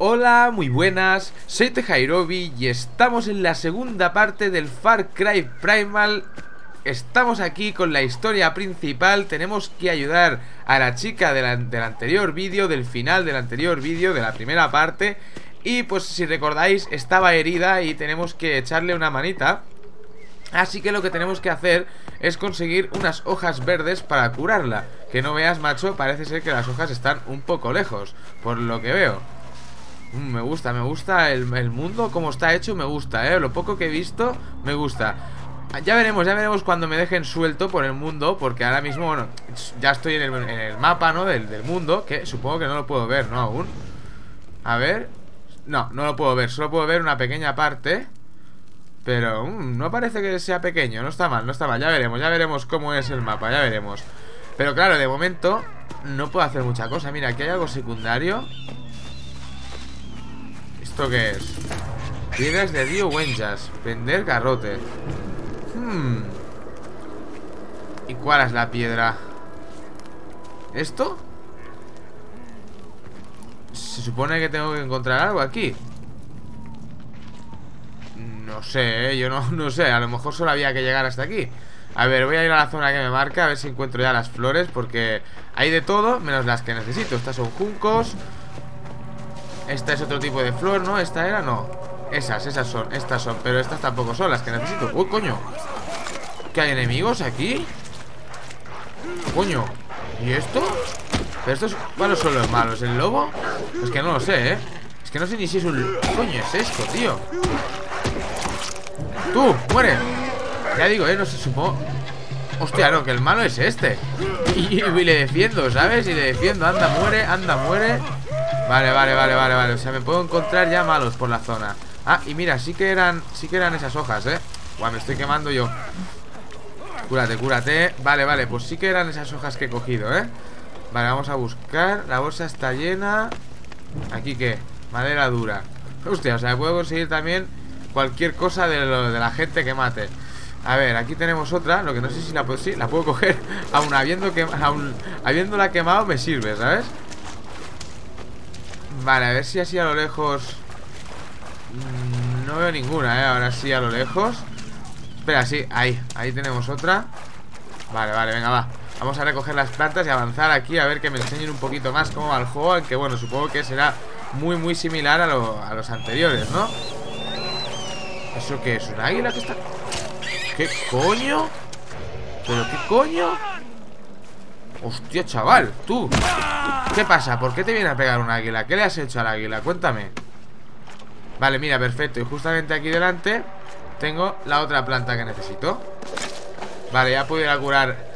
Hola, muy buenas, soy Tejairobi y estamos en la segunda parte del Far Cry Primal. Estamos aquí con la historia principal, tenemos que ayudar a la chica del anterior vídeo, del final del anterior vídeo, de la primera parte. Y pues si recordáis, estaba herida y tenemos que echarle una manita. Así que lo que tenemos que hacer es conseguir unas hojas verdes para curarla. Que no veas, macho, parece ser que las hojas están un poco lejos, por lo que veo me gusta, me gusta el, mundo como está hecho, me gusta, ¿eh? Lo poco que he visto, me gusta. Ya veremos, ya veremos cuando me dejen suelto por el mundo Porque ahora mismo, bueno, ya estoy en el, mapa, ¿no? Del, mundo Que supongo que no lo puedo ver, ¿no? Aún. A ver. No, no lo puedo ver, solo puedo ver una pequeña parte Pero mm, no parece que sea pequeño, no está mal, no está mal. Ya veremos, ya veremos cómo es el mapa, ya veremos. Pero claro, de momento no puedo hacer mucha cosa. Mira, aquí hay algo secundario ¿Esto qué es? Piedras de Dio Wenjas Vender garrote hmm. ¿Y cuál es la piedra? ¿Esto? Se supone que tengo que encontrar algo aquí No sé, ¿eh? yo no, no sé A lo mejor solo había que llegar hasta aquí A ver, voy a ir a la zona que me marca A ver si encuentro ya las flores Porque hay de todo menos las que necesito Estas son juncos esta es otro tipo de flor, ¿no? ¿Esta era? No Esas, esas son, estas son Pero estas tampoco son las que necesito ¡Uy, coño! ¿Que hay enemigos aquí? Coño ¿Y esto? ¿Pero estos cuáles son los malos? ¿El lobo? Es que no lo sé, ¿eh? Es que no sé ni si es un... ¿Qué coño es esto, tío? ¡Tú! ¡Muere! Ya digo, ¿eh? No se supo Hostia, no, que el malo es este y, y, le defiendo, ¿sabes? Y le defiendo Anda, muere, anda, muere Vale, vale, vale, vale, vale. O sea, me puedo encontrar ya malos por la zona. Ah, y mira, sí que eran Sí que eran esas hojas, ¿eh? Guau, me estoy quemando yo. Cúrate, cúrate. Vale, vale, pues sí que eran esas hojas que he cogido, ¿eh? Vale, vamos a buscar. La bolsa está llena. ¿Aquí qué? Madera dura. Hostia, o sea, puedo conseguir también Cualquier cosa de, la gente que mate. A ver, aquí tenemos otra. Lo que no sé si la puedo, sí, la puedo coger. Aún habiendo que, aún habiéndola quemado me sirve, ¿sabes? Vale, a ver si así a lo lejos No veo ninguna, ¿eh? Ahora sí a lo lejos Espera, sí, ahí, ahí tenemos otra Vale, vale, venga, va Vamos a recoger las plantas y avanzar aquí A ver que me enseñen un poquito más cómo va el juego Aunque bueno, supongo que será muy, muy similar a, a los anteriores, ¿no? ¿Eso qué es? ¿Un águila que está...? ¿Qué coño? ¿Pero qué coño? Hostia, chaval, tú ¿Qué pasa? ¿Por qué te viene a pegar un águila? ¿Qué le has hecho al águila? Cuéntame Vale, mira, perfecto Y justamente aquí delante Tengo la otra planta que necesito Vale, ya puedo ir a curar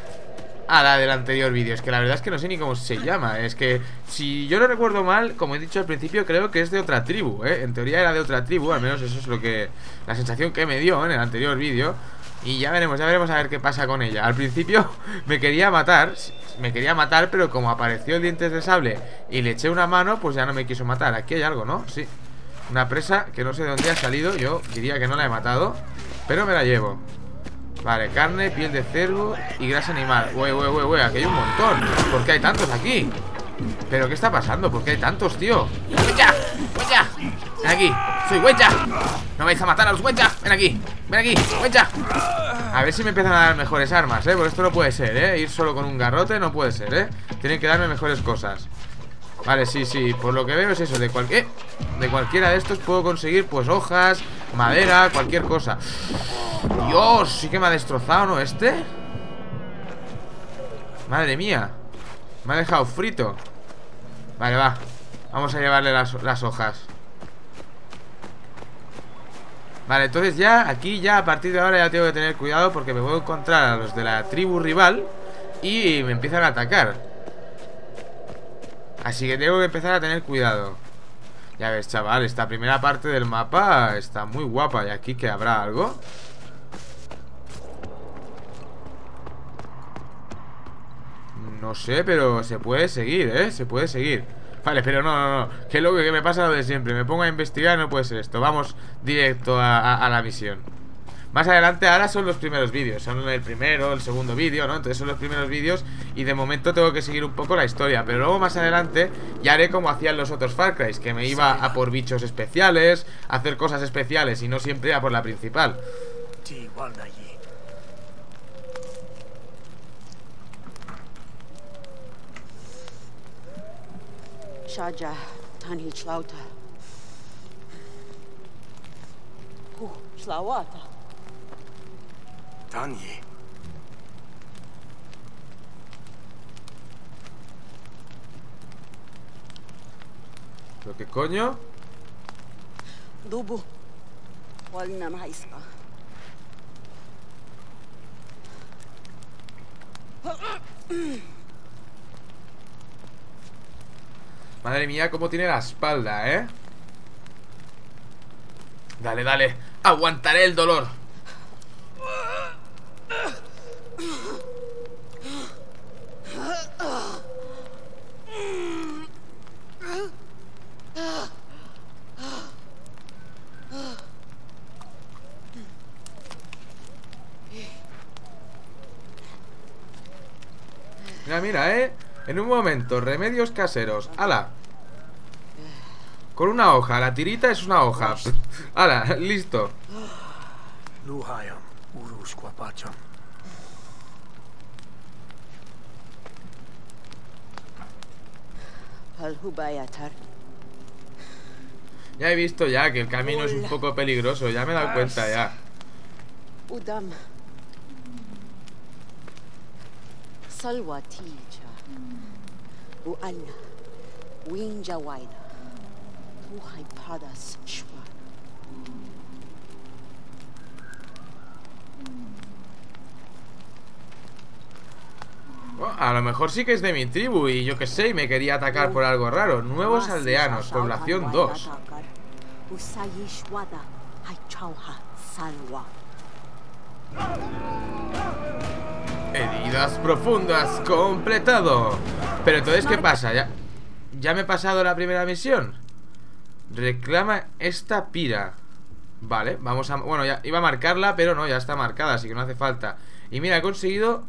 a la del anterior vídeo Es que la verdad es que no sé ni cómo se llama Es que si yo no recuerdo mal Como he dicho al principio, creo que es de otra tribu ¿eh? En teoría era de otra tribu Al menos eso es lo que... La sensación que me dio en el anterior vídeo y ya veremos, ya veremos a ver qué pasa con ella Al principio me quería matar Me quería matar, pero como apareció el dientes de sable Y le eché una mano, pues ya no me quiso matar Aquí hay algo, ¿no? Sí Una presa que no sé de dónde ha salido Yo diría que no la he matado Pero me la llevo Vale, carne, piel de cerdo y grasa animal Uy, uy, uy, uy, aquí hay un montón ¿Por qué hay tantos aquí? ¿Pero qué está pasando? ¿Por qué hay tantos, tío? ¡Huecha! ¡Huecha! Ven aquí, soy huecha No vais a matar a los huecha Ven aquí, ven aquí, huecha A ver si me empiezan a dar mejores armas, eh Porque esto no puede ser, eh. Ir solo con un garrote no puede ser, eh. Tienen que darme mejores cosas. Vale, sí, sí, por lo que veo es eso De, cualquier, de cualquiera de estos puedo conseguir Pues hojas, madera, cualquier cosa. Dios, sí que me ha destrozado, ¿no? Este Madre mía. Me ha dejado frito. Vale, va. Vamos a llevarle las hojas Vale, entonces ya, aquí ya a partir de ahora ya tengo que tener cuidado Porque me voy a encontrar a los de la tribu rival Y me empiezan a atacar Así que tengo que empezar a tener cuidado Ya ves, chaval, esta primera parte del mapa está muy guapa ¿Y aquí que habrá algo? No sé, pero se puede seguir, ¿eh? Se puede seguir Vale, pero no, no, no. Que lo que me pasa lo de siempre Me pongo a investigar, no puede ser esto. Vamos directo a, la misión. Más adelante ahora son los primeros vídeos. Son el primero, el segundo vídeo, ¿no? Entonces son los primeros vídeos Y de momento tengo que seguir un poco la historia. Pero luego más adelante ya haré como hacían los otros Far Cry Que me iba a por bichos especiales hacer cosas especiales Y no siempre a por la principal Shaja Tani Chlauta. Ku Chlauata. Tani. To jakie konio? Dubu. Walina majska. Hmm. Madre mía, cómo tiene la espalda, ¿eh? Dale, dale Aguantaré el dolor Mira, mira, ¿eh? En un momento, remedios caseros. ¡Hala! Con una hoja, la tirita es una hoja. ¡Hala! Listo. Ya he visto ya que el camino es un poco peligroso Ya me he dado cuenta ya. Udam. Salwatija Uana Winja Padas a lo mejor sí que es de mi tribu y yo que sé, y me quería atacar por algo raro. Nuevos aldeanos, población 2. Heridas profundas, completado. Pero entonces, ¿qué pasa? ¿Ya, ¿Ya me he pasado la primera misión? Reclama esta pira. Vale, vamos a... Bueno, ya iba a marcarla, pero no, ya está marcada, así que no hace falta. Y mira, he conseguido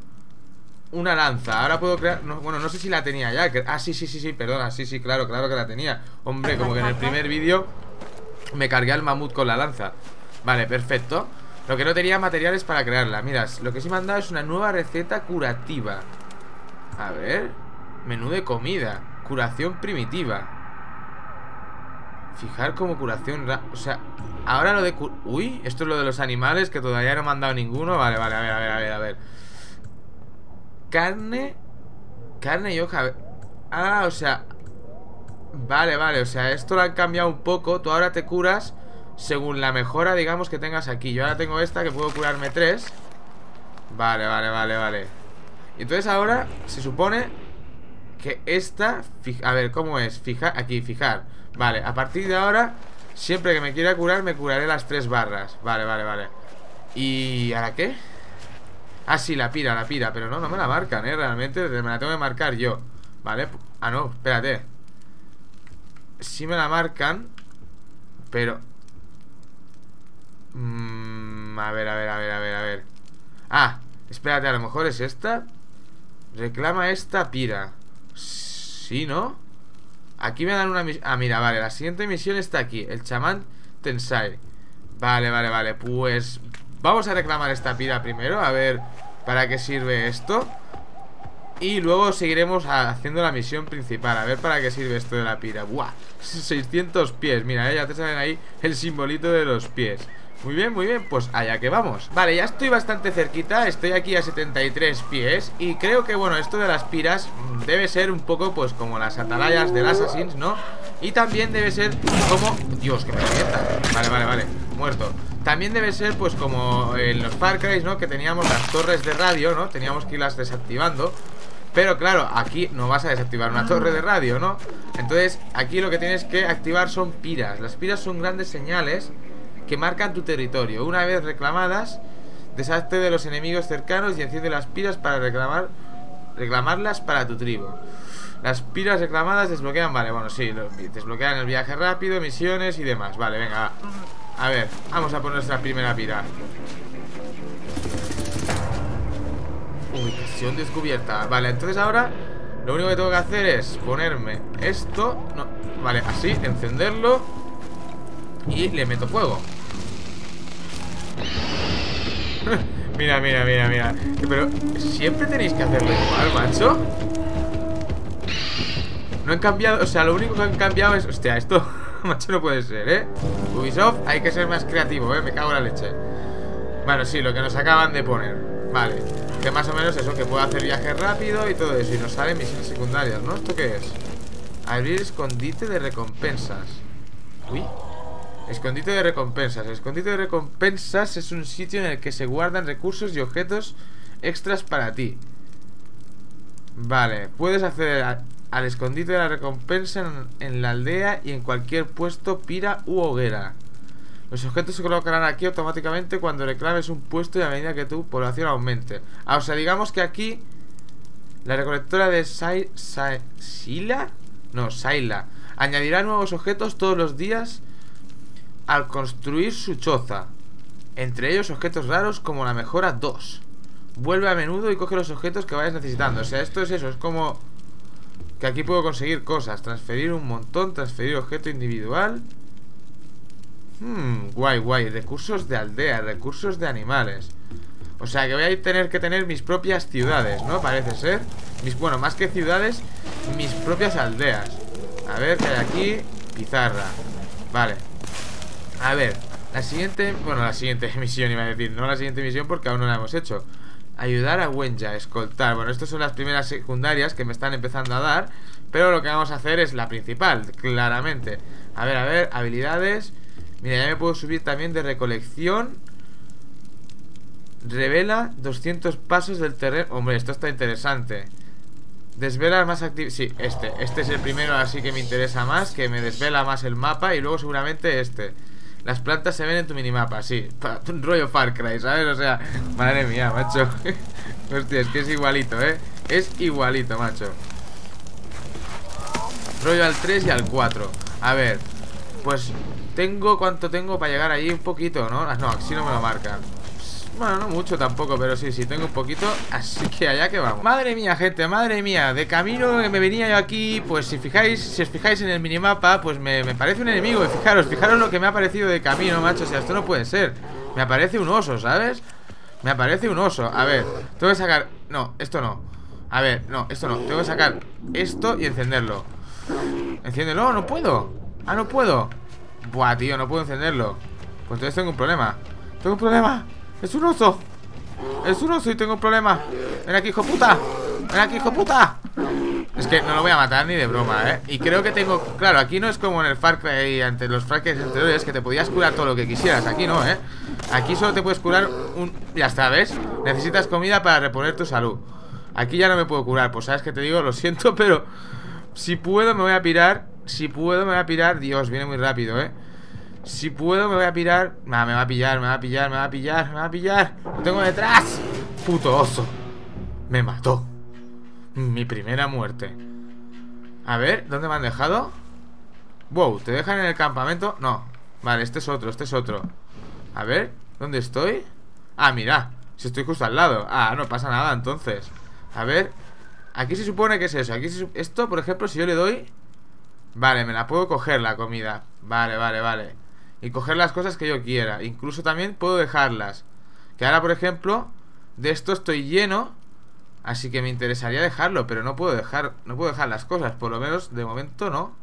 una lanza. Ahora puedo crear... bueno, no sé si la tenía ya. ah, sí, sí, sí, sí, perdona. Sí, sí, claro, claro que la tenía. Hombre, como que en el primer vídeo me cargué al mamut con la lanza. Vale, perfecto. Lo que no tenía materiales para crearla. Mira, lo que sí me han dado es una nueva receta curativa. A ver. Menú de comida. Curación primitiva. Fijar como curación... O sea, ahora lo de... Uy, esto es lo de los animales que todavía no me han dado ninguno. Vale, vale, a ver, a ver, a ver, a ver. Carne Carne y hoja Ah, o sea Vale, vale, o sea, esto lo han cambiado un poco Tú ahora te curas según la mejora, digamos, que tengas aquí Yo ahora tengo esta que puedo curarme tres Vale, vale, vale, vale entonces ahora se supone que esta... A ver, ¿cómo es? Fijar, aquí, fijar Vale, a partir de ahora Siempre que me quiera curar, me curaré las tres barras Vale, vale, vale ¿Y ahora qué? Ah, sí, la pira, la pira Pero no, no me la marcan, ¿eh? Realmente me la tengo que marcar yo ¿Vale? Ah, no, espérate Sí me la marcan Pero mmm, A ver, a ver, a ver, a ver, a ver. Ah, espérate, a lo mejor es esta. Reclama esta pira. Sí, ¿no? Aquí me dan una misión Ah, mira, vale, la siguiente misión está aquí El chamán Tensai. Vale, vale, vale, pues Vamos a reclamar esta pira primero A ver para qué sirve esto. Y luego seguiremos haciendo la misión principal A ver para qué sirve esto de la pira. Buah, 600 pies Mira, eh, ya te salen ahí el simbolito de los pies muy bien, muy bien, pues allá que vamos Vale, ya estoy bastante cerquita Estoy aquí a 73 pies Y creo que, bueno, esto de las piras Debe ser un poco, pues, como las atalayas del Assassins, ¿no? Y también debe ser como... Dios, que me revienta Vale, vale, vale, muerto también debe ser pues como en los Far ¿no? Que teníamos las torres de radio, ¿no? Teníamos que irlas desactivando Pero claro, aquí no vas a desactivar una torre de radio, ¿no? Entonces aquí lo que tienes que activar son piras Las piras son grandes señales que marcan tu territorio. Una vez reclamadas, deshazte de los enemigos cercanos y enciende las pilas para reclamar reclamarlas para tu tribu. Las pilas reclamadas desbloquean, vale, bueno, sí, desbloquean el viaje rápido, misiones y demás. Vale, venga, a ver, vamos a poner nuestra primera pila. Ubicación descubierta. Vale, entonces ahora lo único que tengo que hacer es ponerme esto, vale, así, encenderlo y le meto fuego Mira, mira, mira, mira Pero siempre tenéis que hacerlo igual, macho No han cambiado, o sea, lo único que han cambiado es Hostia, esto, macho, no puede ser, ¿eh? Ubisoft, hay que ser más creativo, ¿eh? Me cago en la leche Bueno, sí, lo que nos acaban de poner Vale, que más o menos eso Que puedo hacer viaje rápido y todo eso Y nos salen misiones secundarias, ¿no? ¿Esto qué es? Abrir escondite de recompensas Escondite de recompensas. escondite de recompensas es un sitio en el que se guardan recursos y objetos extras para ti. Vale, puedes acceder al escondite de la recompensa en, la aldea y en cualquier puesto, pira u hoguera. Los objetos se colocarán aquí automáticamente cuando reclames un puesto y a medida que tu población aumente. Ah, o sea, digamos que aquí la recolectora de Sai, Sila, no, Saila, añadirá nuevos objetos todos los días al construir su choza. Entre ellos objetos raros como la mejora 2. Vuelve a menudo y coge los objetos que vayas necesitando. O sea, esto es eso, es como que aquí puedo conseguir cosas. Transferir un montón, transferir objeto individual. Hmm, guay, guay. Recursos de aldea, recursos de animales. O sea que voy a tener que tener mis propias ciudades, ¿no? Parece ser. Mis, bueno, más que ciudades, mis propias aldeas. A ver, ¿qué hay aquí? Pizarra. Vale. A ver, la siguiente... Bueno, la siguiente misión iba a decir No la siguiente misión porque aún no la hemos hecho. Ayudar a Wenja, escoltar. Bueno, estas son las primeras secundarias que me están empezando a dar Pero lo que vamos a hacer es la principal, claramente. A ver, a ver, habilidades. Mira, ya me puedo subir también de recolección. Revela 200 pasos del terreno. Hombre, esto está interesante. Desvela más activo Sí, este. Este es el primero así que me interesa más Que me desvela más el mapa Y luego seguramente este las plantas se ven en tu minimapa, sí. Un rollo Far Cry, ¿sabes? O sea, madre mía, macho. Hostia, es que es igualito, ¿eh? Es igualito, macho. Rollo al 3 y al 4. A ver, pues tengo cuánto tengo para llegar ahí un poquito, ¿no? Ah, no, así no me lo marcan. Bueno, no mucho tampoco, pero sí, sí, tengo un poquito Así que allá que vamos. Madre mía, gente, madre mía De camino que me venía yo aquí Pues si fijáis, si os fijáis en el minimapa Pues me, parece un enemigo Y fijaros, fijaros lo que me ha parecido de camino, macho O sea, esto no puede ser. Me aparece un oso, ¿sabes? Me aparece un oso. A ver, tengo que sacar... No, esto no. A ver, no, esto no Tengo que sacar esto y encenderlo. Enciéndelo, no puedo. Ah, no puedo. Buah, tío, no puedo encenderlo. Pues entonces tengo un problema. Tengo un problema ¡Es un oso! ¡Es un oso y tengo un problema! ¡Ven aquí, hijo puta! ¡Ven aquí, hijo puta! Es que no lo voy a matar ni de broma, ¿eh? Y creo que tengo... Claro, aquí no es como en el Far Cry ante los Far anteriores Que te podías curar todo lo que quisieras Aquí no, ¿eh? Aquí solo te puedes curar un... Ya está, ¿ves? Necesitas comida para reponer tu salud Aquí ya no me puedo curar Pues sabes que te digo, lo siento, pero... Si puedo me voy a pirar Si puedo me voy a pirar Dios, viene muy rápido, ¿eh? Si puedo me voy a pirar. Nah, me va a pillar, me va a pillar, me va a pillar Me va a pillar. Lo tengo detrás. Puto oso. Me mató. Mi primera muerte. A ver, ¿dónde me han dejado? Wow, ¿te dejan en el campamento? No. Vale, este es otro, este es otro. A ver, ¿dónde estoy? Ah, mira, si estoy justo al lado. Ah, no pasa nada entonces. A ver, aquí se supone que es eso. Aquí Esto, por ejemplo, si yo le doy. Vale, me la puedo coger la comida. Vale, vale, vale y coger las cosas que yo quiera. Incluso también puedo dejarlas. Que ahora, por ejemplo, de esto estoy lleno. Así que me interesaría dejarlo, pero no puedo dejar, no puedo dejar las cosas. Por lo menos de momento no.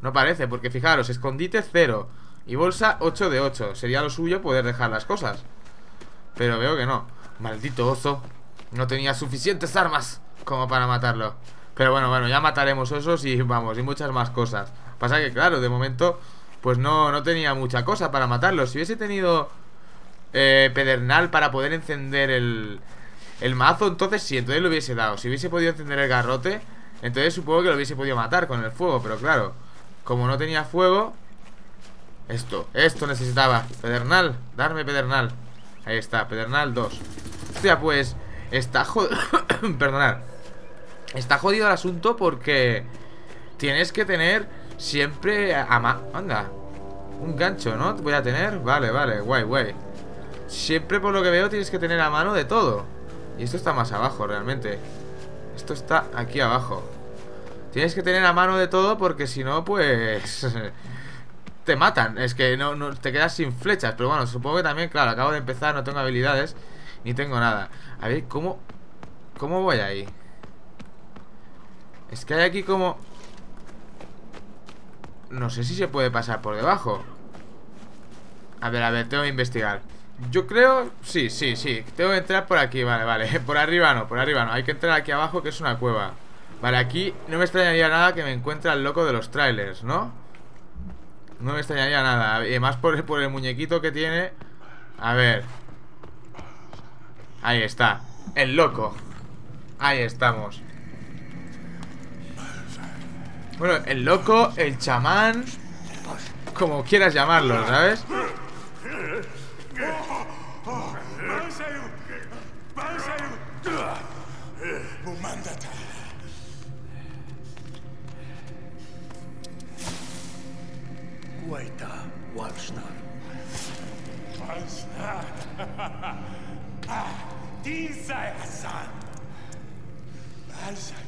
No parece, porque fijaros, escondite 0 y bolsa 8 de 8. Sería lo suyo poder dejar las cosas. Pero veo que no. Maldito oso. No tenía suficientes armas como para matarlo. Pero bueno, bueno, ya mataremos osos y vamos, y muchas más cosas. Pasa que, claro, de momento pues no, no tenía mucha cosa para matarlo. Si hubiese tenido eh, pedernal para poder encender el, el mazo, entonces sí, entonces lo hubiese dado. Si hubiese podido encender el garrote, entonces supongo que lo hubiese podido matar con el fuego. Pero claro, como no tenía fuego... Esto, esto necesitaba Pedernal, darme pedernal Ahí está, pedernal 2 Hostia, pues Está jodido Perdonad Está jodido el asunto porque Tienes que tener Siempre ama... Anda. Un gancho, ¿no? Voy a tener. Vale, vale, guay, guay. Siempre por lo que veo tienes que tener a mano de todo. Y esto está más abajo realmente. Esto está aquí abajo. Tienes que tener a mano de todo porque si no, pues... te matan. Es que no, no, te quedas sin flechas. Pero bueno, supongo que también, claro, acabo de empezar No tengo habilidades, ni tengo nada. A ver, ¿cómo, cómo voy ahí? Es que hay aquí como... No sé si se puede pasar por debajo. A ver, a ver, tengo que investigar. Yo creo... Sí, sí, sí. Tengo que entrar por aquí, vale, vale. Por arriba no, por arriba no. Hay que entrar aquí abajo que es una cueva. Vale, aquí no me extrañaría nada que me encuentre al loco de los trailers, ¿no? No me extrañaría nada. Además por, por el muñequito que tiene. A ver. Ahí está. El loco. Ahí estamos bueno, el loco, el chamán Como quieras llamarlo, ¿sabes?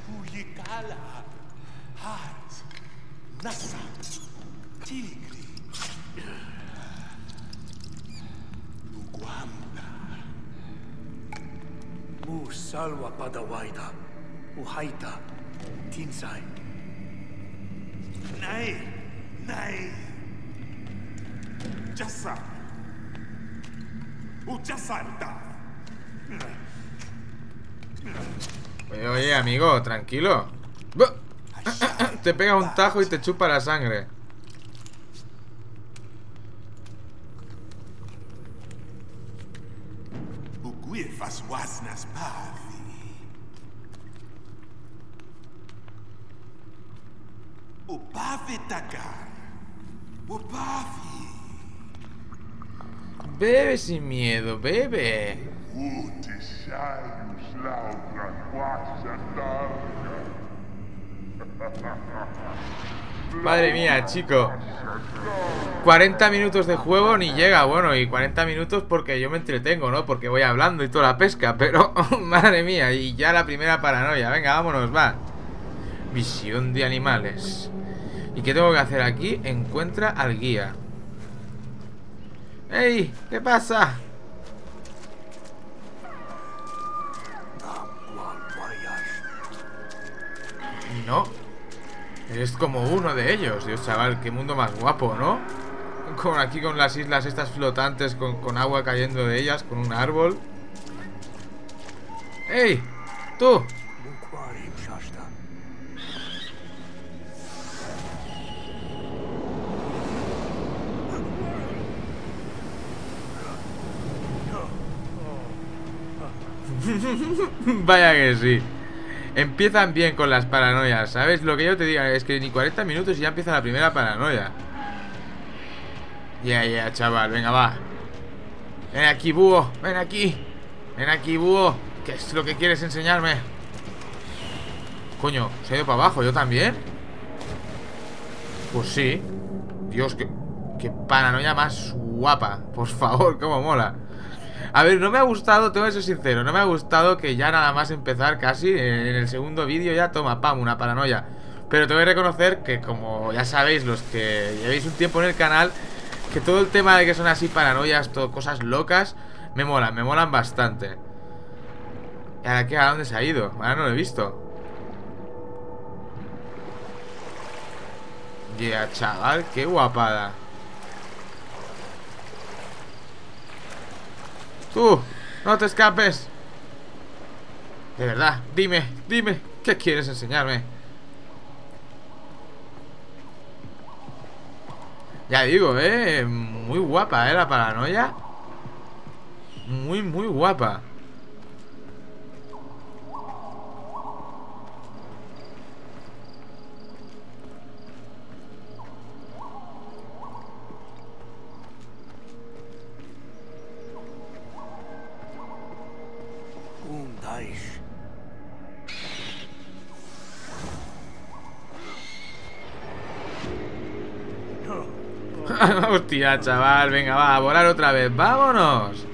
Kuyikala. Nassa. Tigri. Uguamda. Mu salwa padawaida. Uhaita. Tinsai. Nay. Nay. Jassa. Ujasanta. Oye, oye, amigo, tranquilo Bu- Te pega un tajo y te chupa la sangre. Bebe sin miedo, bebe Madre mía, chico 40 minutos de juego ni llega, bueno, y 40 minutos porque yo me entretengo, ¿no? Porque voy hablando y toda la pesca, pero madre mía, y ya la primera paranoia, venga, vámonos, va. Visión de animales. ¿Y qué tengo que hacer aquí? Encuentra al guía. ¡Ey! ¿Qué pasa? No. Eres como uno de ellos. Dios, chaval, qué mundo más guapo, ¿no? Con aquí con las islas estas flotantes con, con agua cayendo de ellas, con un árbol. ¡Ey! ¡Tú! Vaya que sí. Empiezan bien con las paranoias, ¿sabes? Lo que yo te digo es que ni 40 minutos y ya empieza la primera paranoia. Ya, ya, chaval, venga, va. Ven aquí, búho, ven aquí. Ven aquí, búho. ¿Qué es lo que quieres enseñarme? Coño, ¿se ha ido para abajo? ¿Yo también? Pues sí. Dios, qué, qué paranoia más guapa. Por favor, cómo mola. A ver, no me ha gustado, tengo que ser sincero, no me ha gustado que ya nada más empezar casi eh, en el segundo vídeo ya toma, pam, una paranoia. Pero tengo que reconocer que como ya sabéis los que llevéis un tiempo en el canal, que todo el tema de que son así paranoias, todo, cosas locas, me molan, me molan bastante. ¿Y ahora qué? ¿A dónde se ha ido? Ahora no lo he visto. Ya, chaval, qué guapada. Tú, no te escapes. De verdad, dime, dime, ¿qué quieres enseñarme? Ya digo, eh, muy guapa, eh, la paranoia. Muy, muy guapa. Hostia, chaval, venga, va, a volar otra vez, vámonos.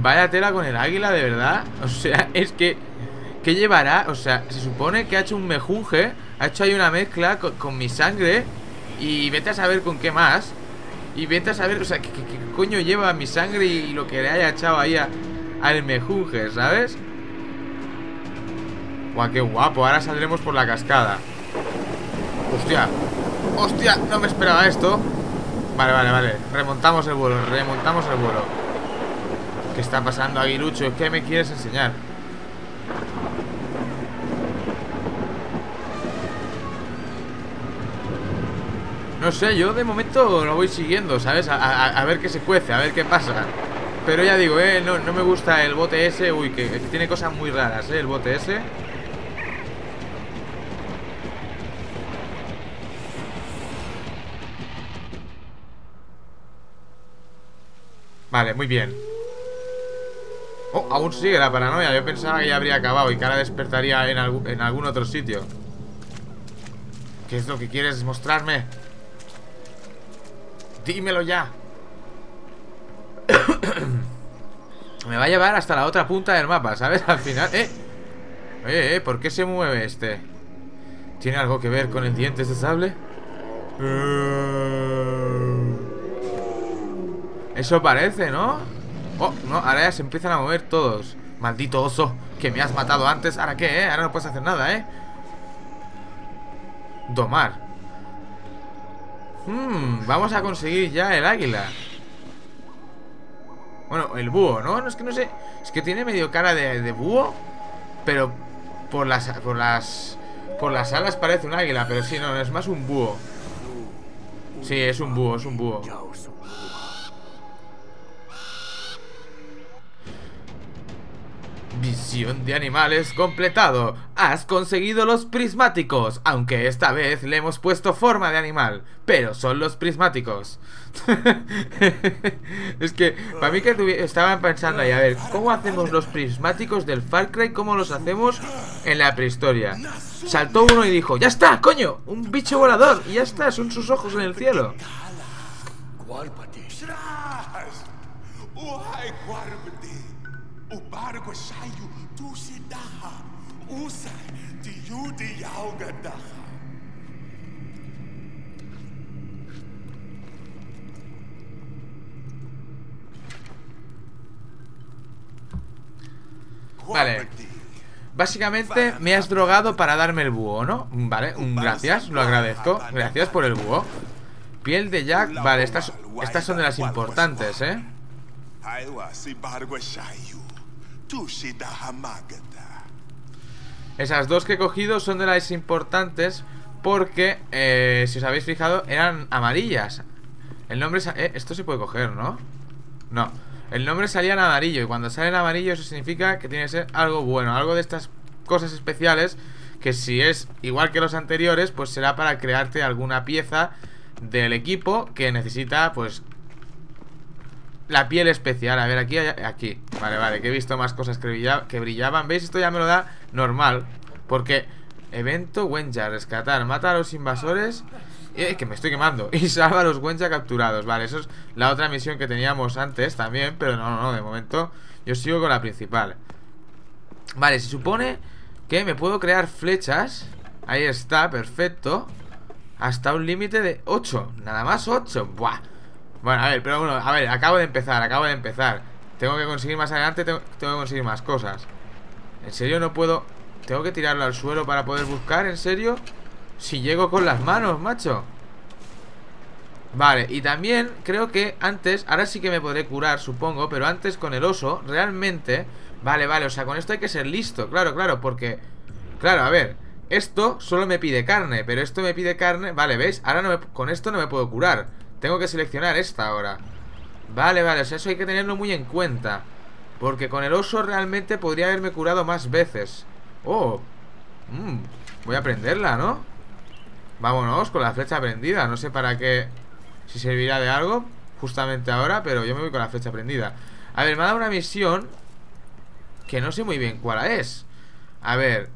Vaya tela con el águila, de verdad O sea, es que ¿Qué llevará? O sea, se supone que ha hecho un mejunje Ha hecho ahí una mezcla con, con mi sangre Y vete a saber con qué más Y vete a saber, o sea, ¿qué, coño lleva mi sangre y lo que le haya echado ahí al mejunje, ¿sabes? Guau, qué guapo, ahora saldremos por la cascada Hostia Hostia, no me esperaba esto Vale, vale, vale Remontamos el vuelo, remontamos el vuelo ¿Qué está pasando, Aguilucho? ¿Qué me quieres enseñar? No sé, yo de momento lo voy siguiendo, ¿sabes? A, ver qué se cuece, a ver qué pasa Pero ya digo, eh, no, no me gusta el bote ese Uy, que, que tiene cosas muy raras, eh, el bote ese Vale, muy bien Oh, aún sigue la paranoia Yo pensaba que ya habría acabado y que ahora despertaría en, en algún otro sitio ¿Qué es lo que quieres mostrarme? Dímelo ya Me va a llevar hasta la otra punta del mapa, ¿sabes? Al final, ¿eh? Oye, ¿eh? ¿Por qué se mueve este? ¿Tiene algo que ver con el diente de sable? Eh. Eso parece, ¿no? Oh, no, ahora ya se empiezan a mover todos Maldito oso, que me has matado antes ¿Ahora qué, eh? Ahora no puedes hacer nada, ¿eh? Domar Hmm, vamos a conseguir ya el águila Bueno, el búho, ¿no? No es que no sé Es que tiene medio cara de, búho Pero por las, por las Por las alas parece un águila Pero sí, no, es más un búho Sí, es un búho, es un búho Visión de animales completado. Has conseguido los prismáticos, aunque esta vez le hemos puesto forma de animal, pero son los prismáticos. es que para mí que estaban pensando ahí, a ver, ¿cómo hacemos los prismáticos del Far Cry? ¿Cómo los hacemos en la prehistoria? Saltó uno y dijo, ya está, coño, un bicho volador, y ya está, son sus ojos en el cielo. Tusidaha! Usa Yaugadaha! Vale. Básicamente me has drogado para darme el búho, ¿no? Vale, un gracias, lo agradezco Gracias por el búho Piel de Jack, vale, estas, estas son de las importantes, ¿eh? Esas dos que he cogido son de las importantes Porque, eh, si os habéis fijado, eran amarillas. El nombre... eh, esto se puede coger, ¿no? No. El nombre salía en amarillo Y cuando sale en amarillo eso significa que tiene que ser algo bueno Algo de estas cosas especiales Que si es igual que los anteriores Pues será para crearte alguna pieza Del equipo que necesita, pues la piel especial, a ver, aquí, aquí. Vale, vale, que he visto más cosas que, que brillaban. ¿Veis? Esto ya me lo da normal Porque Evento Wenja, rescatar Mata a los invasores. Eh, Que me estoy quemando. Y salva a los Wenja capturados. Vale, eso es la otra misión que teníamos antes también Pero no, no, no, de momento Yo sigo con la principal. Vale, se supone que me puedo crear flechas. Ahí está, perfecto. Hasta un límite de 8 Nada más 8 Buah bueno, a ver, pero bueno, a ver, acabo de empezar, acabo de empezar Tengo que conseguir más adelante, tengo, que conseguir más cosas ¿En serio no puedo? ¿Tengo que tirarlo al suelo para poder buscar? ¿En serio? Si llego con las manos, macho Vale, y también creo que antes Ahora sí que me podré curar, supongo Pero antes con el oso, realmente Vale, vale, o sea, con esto hay que ser listo Claro, claro, porque Claro, a ver Esto solo me pide carne Pero esto me pide carne Vale, ¿veis? Ahora no me- con esto no me puedo curar Tengo que seleccionar esta ahora. Vale, vale, o sea, eso hay que tenerlo muy en cuenta. Porque con el oso realmente podría haberme curado más veces. Oh Mm, Voy a prenderla, ¿no? Vámonos con la flecha prendida. No sé para qué Si servirá de algo Justamente ahora Pero yo me voy con la flecha prendida. A ver, me ha dado una misión Que no sé muy bien cuál es. A ver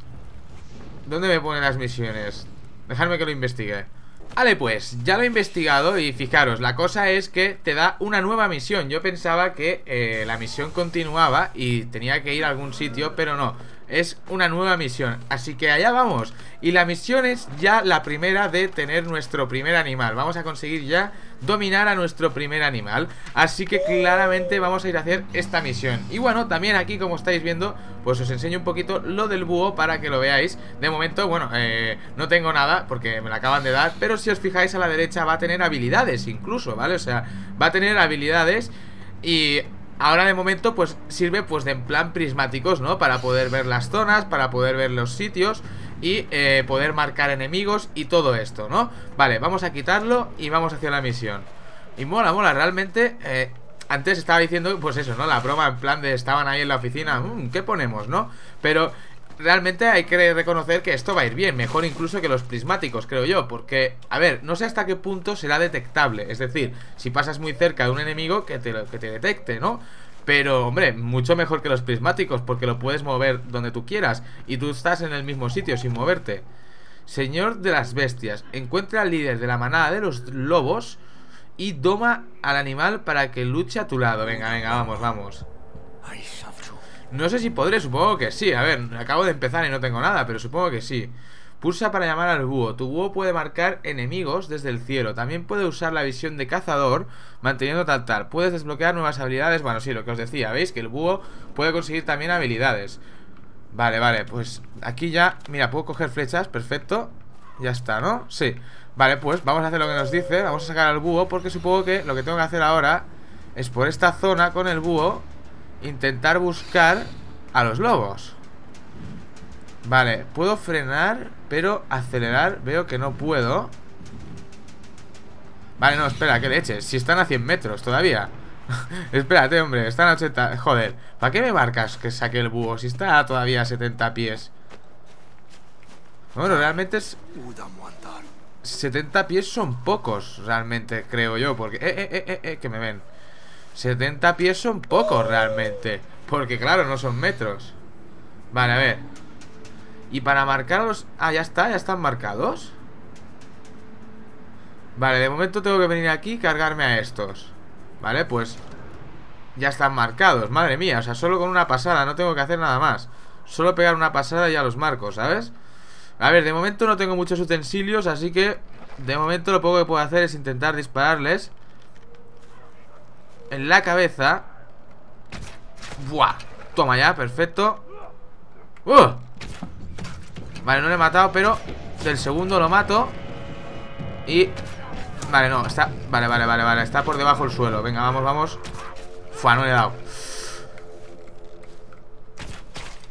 ¿Dónde me ponen las misiones? Dejadme que lo investigue Vale, pues ya lo he investigado y fijaros, la cosa es que te da una nueva misión. Yo pensaba que eh, la misión continuaba y tenía que ir a algún sitio, pero no. Es una nueva misión, así que allá vamos. Y la misión es ya la primera de tener nuestro primer animal. Vamos a conseguir ya dominar a nuestro primer animal. Así que claramente vamos a ir a hacer esta misión. Y bueno, también aquí como estáis viendo Pues os enseño un poquito lo del búho para que lo veáis. De momento, bueno, eh, no tengo nada porque me la acaban de dar Pero si os fijáis a la derecha va a tener habilidades incluso, ¿vale? O sea, va a tener habilidades y Ahora de momento pues sirve pues de en plan prismáticos, ¿no? Para poder ver las zonas, para poder ver los sitios y eh, poder marcar enemigos y todo esto, ¿no? Vale, vamos a quitarlo y vamos hacia la misión Y mola, mola, realmente eh, antes estaba diciendo pues eso, ¿no? La broma en plan de estaban ahí en la oficina, mmm, ¿qué ponemos, no? Pero realmente hay que reconocer que esto va a ir bien, mejor incluso que los prismáticos, creo yo, porque, a ver, no sé hasta qué punto será detectable, es decir, si pasas muy cerca de un enemigo que te, que te detecte, ¿no? Pero, hombre, mucho mejor que los prismáticos, porque lo puedes mover donde tú quieras y tú estás en el mismo sitio sin moverte. Señor de las bestias, encuentra al líder de la manada de los lobos y doma al animal para que luche a tu lado. Venga, venga, vamos, vamos. No sé si podré, supongo que sí. A ver, acabo de empezar y no tengo nada, pero supongo que sí. Pulsa para llamar al búho. Tu búho puede marcar enemigos desde el cielo. También puede usar la visión de cazador manteniendo tal tal. Puedes desbloquear nuevas habilidades. Bueno, sí, lo que os decía. ¿Veis? Que el búho puede conseguir también habilidades. Vale, vale. Pues aquí ya... Mira, puedo coger flechas. Perfecto. Ya está, ¿no? Sí. Vale, pues vamos a hacer lo que nos dice. Vamos a sacar al búho porque supongo que lo que tengo que hacer ahora es por esta zona con el búho intentar buscar a los lobos. Vale, puedo frenar, pero acelerar veo que no puedo. Vale, no, espera, que leches. Si están a 100 metros todavía. Espérate, hombre, están a 80. Joder, ¿para qué me marcas que saque el búho si está todavía a 70 pies? Bueno, realmente es. 70 pies son pocos, realmente, creo yo. Porque. Eh, eh, eh, eh, eh que me ven. 70 pies son pocos realmente Porque claro, no son metros. Vale, a ver. Y para marcarlos... Ah, ya está, ya están marcados. Vale, de momento tengo que venir aquí y cargarme a estos. Vale, pues Ya están marcados, madre mía O sea, solo con una pasada, no tengo que hacer nada más. Solo pegar una pasada y ya los marco, ¿sabes? A ver, de momento no tengo muchos utensilios Así que de momento lo poco que puedo hacer es intentar dispararles en la cabeza. Buah Toma ya, perfecto. ¡Uh! Vale, no le he matado, pero Del segundo lo mato. Y... Vale, no, está... Vale, vale, vale, vale Está por debajo del suelo. Venga, vamos, vamos. Fua, no le he dado.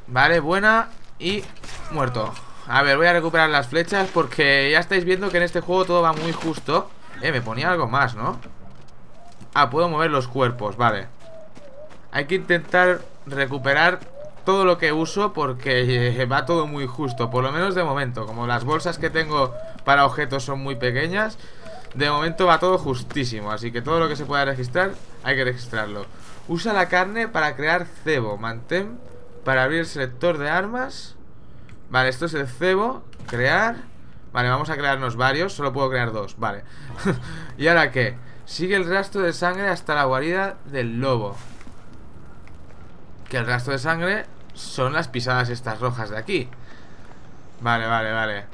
Vale, buena Y... Muerto. A ver, voy a recuperar las flechas Porque ya estáis viendo que en este juego todo va muy justo. Eh, me ponía algo más, ¿no? Ah, puedo mover los cuerpos, vale. Hay que intentar recuperar todo lo que uso porque eh, va todo muy justo Por lo menos de momento. Como las bolsas que tengo para objetos son muy pequeñas De momento va todo justísimo. Así que todo lo que se pueda registrar Hay que registrarlo. Usa la carne para crear cebo. Mantén para abrir el selector de armas. Vale, esto es el cebo. Crear. Vale, vamos a crearnos varios. Solo puedo crear dos, vale. ¿Y ahora qué? Sigue el rastro de sangre hasta la guarida del lobo. Que el rastro de sangre son las pisadas estas rojas de aquí. Vale, vale, vale.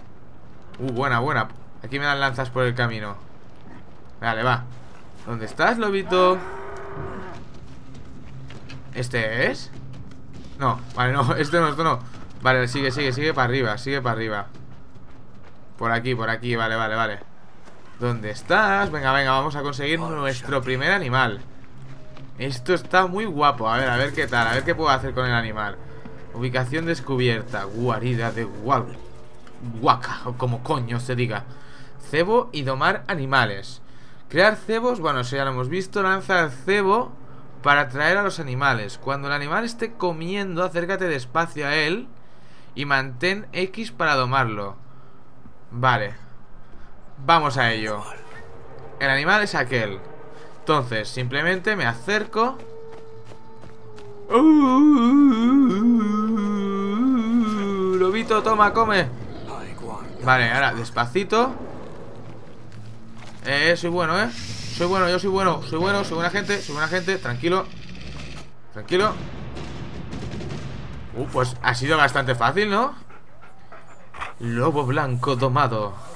Uh, buena, buena. Aquí me dan lanzas por el camino. Vale, va. ¿Dónde estás, lobito? ¿Este es? No, vale, no, este no, esto no Vale, sigue, sigue, sigue para arriba Sigue para arriba Por aquí, por aquí, vale, vale, vale ¿Dónde estás? Venga, venga, vamos a conseguir nuestro primer animal. Esto está muy guapo. A ver, a ver qué tal, a ver qué puedo hacer con el animal. Ubicación descubierta. Guarida de gual Guaca, o como coño se diga. Cebo y domar animales. Crear cebos, bueno, eso ya lo hemos visto. Lanza el cebo para atraer a los animales. Cuando el animal esté comiendo Acércate despacio a él Y mantén X para domarlo. Vale Vamos a ello. El animal es aquel. Entonces, simplemente me acerco. Lobito, toma, come. Vale, ahora, despacito. Eh, soy bueno, ¿eh? Soy bueno, yo soy bueno, soy bueno, soy buena gente, soy buena gente, tranquilo. Tranquilo. Uh, pues ha sido bastante fácil, ¿no? Lobo blanco domado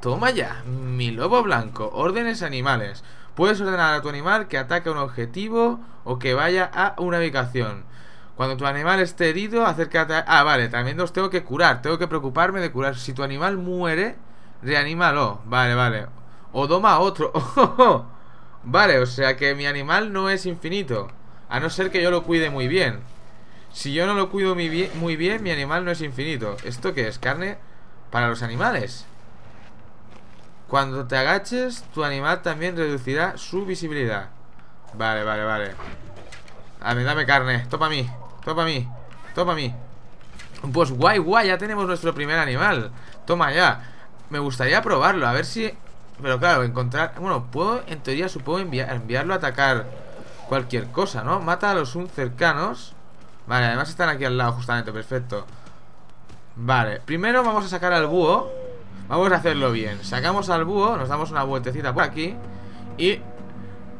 Toma ya, mi lobo blanco Órdenes animales. Puedes ordenar a tu animal que ataque a un objetivo O que vaya a una ubicación Cuando tu animal esté herido, acércate a... Ah, vale, también los tengo que curar. Tengo que preocuparme de curar. Si tu animal muere, reanímalo. Vale, vale. O doma a otro. Vale, o sea que mi animal no es infinito A no ser que yo lo cuide muy bien. Si yo no lo cuido muy bien, muy bien Mi animal no es infinito. ¿Esto qué es? ¿Carne para los animales? Cuando te agaches, tu animal también reducirá su visibilidad. Vale, vale, vale. Dame, dame carne. Topa a mí. Topa a mí. Topa a mí. Pues guay, guay. Ya tenemos nuestro primer animal. Toma ya. Me gustaría probarlo. A ver si... Pero claro, encontrar... Bueno, puedo, en teoría, supongo enviarlo a atacar cualquier cosa, ¿no? Mata a los un cercanos. Vale, además están aquí al lado, justamente. Perfecto. Vale. Primero vamos a sacar al búho. Vamos a hacerlo bien. Sacamos al búho, nos damos una vueltecita por aquí Y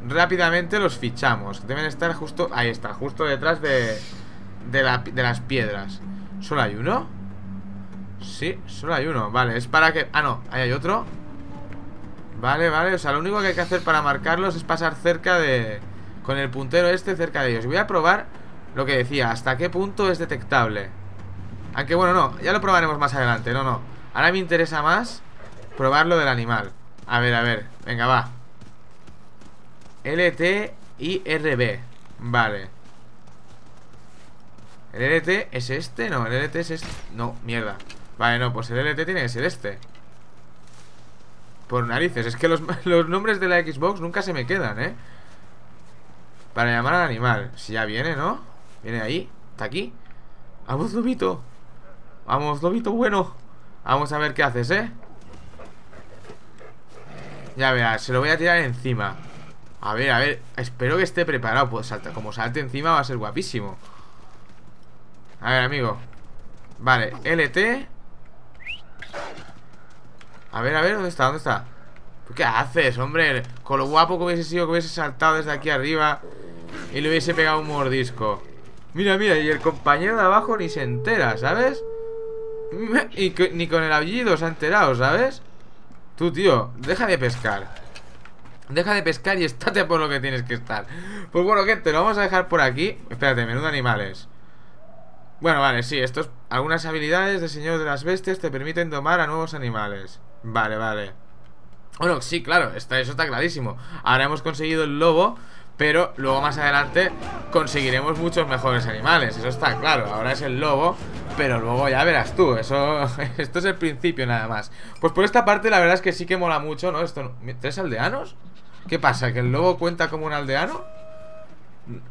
rápidamente los fichamos Deben estar justo, ahí está, justo detrás de, de, las piedras. ¿Solo hay uno? Sí, solo hay uno, vale, es para que... Ah, no, ahí hay otro. Vale, vale, o sea, lo único que hay que hacer para marcarlos es pasar cerca de... Con el puntero este cerca de ellos. Voy a probar lo que decía, hasta qué punto es detectable. Aunque bueno, no, ya lo probaremos más adelante, no, no Ahora me interesa más probar lo del animal. A ver, a ver. Venga, va. LT y. Vale. ¿El LT es este? No, el LT es este. No, mierda. Vale, no, pues el LT tiene que ser este. Por narices. Es que los, los nombres de la Xbox nunca se me quedan, ¿eh? Para llamar al animal. Si ya viene, ¿no? Viene ahí. Está aquí. Vamos, lobito. Vamos, lobito bueno. Vamos a ver qué haces, ¿eh? Ya verás, se lo voy a tirar encima A ver, a ver, espero que esté preparado Pues salta, como salte encima va a ser guapísimo A ver, amigo Vale, LT A ver, a ver, ¿dónde está? ¿Dónde está? ¿Qué haces, hombre? Con lo guapo que hubiese sido que hubiese saltado desde aquí arriba Y le hubiese pegado un mordisco Mira, mira, y el compañero de abajo ni se entera, ¿sabes? Y ni con el apellido se ha enterado, ¿sabes? Tú, tío, deja de pescar. Deja de pescar y estate por lo que tienes que estar. Pues bueno, gente, lo vamos a dejar por aquí. Espérate, menú de animales. Bueno, vale, sí, estos Algunas habilidades de Señor de las Bestias Te permiten domar a nuevos animales. Vale, vale. Bueno, sí, claro, está, eso está clarísimo. Ahora hemos conseguido el lobo pero luego más adelante conseguiremos muchos mejores animales Eso está claro, ahora es el lobo Pero luego ya verás tú Eso, Esto es el principio nada más Pues por esta parte la verdad es que sí que mola mucho, ¿no? Esto, ¿Tres aldeanos? ¿Qué pasa? ¿Que el lobo cuenta como un aldeano?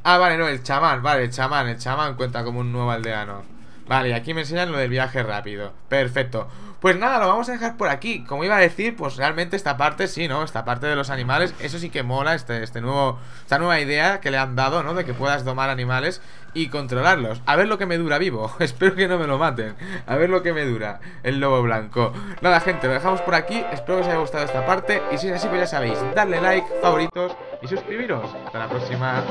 Ah, vale, no, el chamán, vale, el chamán El chamán cuenta como un nuevo aldeano Vale, aquí me enseñan lo del viaje rápido Perfecto pues nada, lo vamos a dejar por aquí. Como iba a decir, pues realmente esta parte sí, ¿no? Esta parte de los animales, eso sí que mola este, este nuevo, Esta nueva idea que le han dado, ¿no? De que puedas domar animales y controlarlos. A ver lo que me dura vivo. Espero que no me lo maten. A ver lo que me dura el lobo blanco. Nada, gente, lo dejamos por aquí. Espero que os haya gustado esta parte. Y si es así, pues ya sabéis Darle like, favoritos y suscribiros. Hasta la próxima